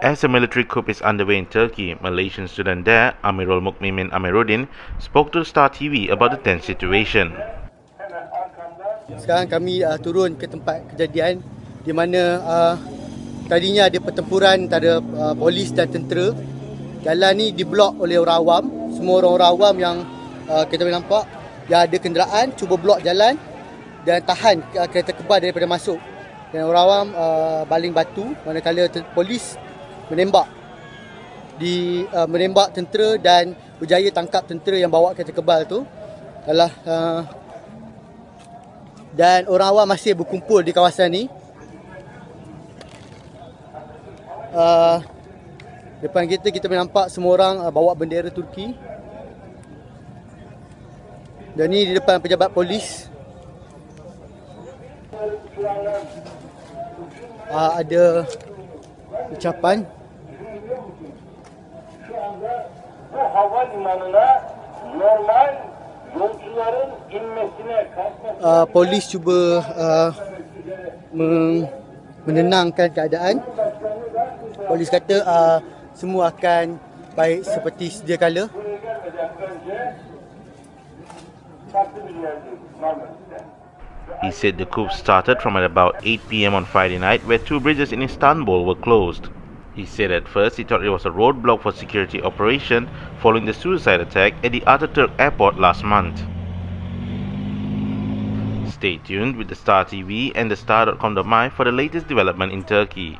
As a military coup is underway in Turkey, Malaysian student there, Amirul Mukmimin Amiruddin, spoke to Star TV about the tense situation. Sekarang kami uh, turun ke tempat kejadian di mana uh, tadinya ada pertempuran antara uh, polis dan tentera. Jalan ni diblok oleh orang awam. Semua orang-orang awam yang uh, kita boleh nampak yang ada kenderaan cuba blok jalan dan tahan uh, kereta kebal daripada masuk. Dan orang awam uh, baling batu manakala polis menembak di uh, menembak tentera dan berjaya tangkap tentera yang bawa kereta kebal tu adalah uh, dan orang awam masih berkumpul di kawasan ni. Uh, depan kita kita nampak semua orang uh, bawa bendera Turki. Dan ni di depan pejabat polis. Uh, ada ucapan bu normal yolcuların inmesine uh, polis cuba uh, men- menenangkan keadaan. Polis kata uh, semua akan baik seperti sedia kala. He said the coup started from at about 8 pm on Friday night, where two bridges in Istanbul were closed. He said at first he thought it was a roadblock for security operation following the suicide attack at the Ataturk airport last month. Stay tuned with the Star TV and the Star.com.my for the latest development in Turkey.